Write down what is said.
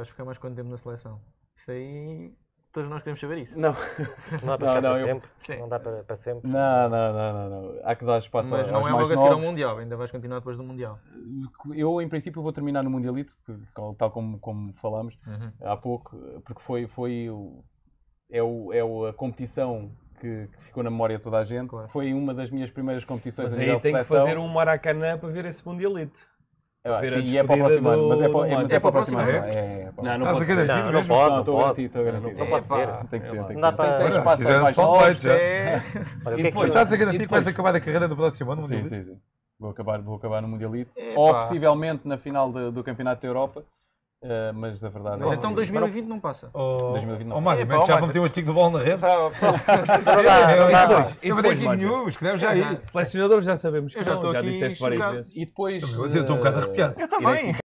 Vais ficar mais quanto tempo na seleção? Isso aí, todos nós queremos saber isso. Não, Não dá para Não, não, para eu- sempre. Sim. Não dá para, para sempre. não, não, não, não, não. Há que dar espaço Mas aos não é logo a seguir ao. Mundial, ainda vais continuar depois do Mundial. Eu, em princípio, vou terminar no Mundialito, tal como, como falámos há pouco, porque foi, foi o, é, o, é o- a competição que, que ficou na memória de toda a gente. Claro. Foi uma das minhas primeiras competições Mas a nível aí tem de que fazer um Maracanã para ver esse Mundialite. Sim, e é para o próximo ano, do- mas é para, é, mas é para o próximo É ano. É, é para o Não, não Estás a pode ser. garantir Não, não pode. Não, estou pode. garantido, estou garantido. Não pode ser. Tem que ser, tem que ser. Tem, espaço mais. É... É depois- Mas estás a garantir que vais acabar a carreira do próximo ano? Sim, Mundialito? sim, sim. Vou acabar, vou acabar no Mundialito. Ou possivelmente na final do Campeonato da Europa. Eh, mas a verdade Mas é então que- 2020 não passa. Oh, 2020 não. oh, Mário, mete oh, já para Mário. meter o artigo do bola na rede. É, eu tenho depois, aqui Mário? news, escreve já aí. Selecionador já sabemos que já não, já disseste várias vezes. E depois. Eu estou um bocado eh, arrepiado. Eu também.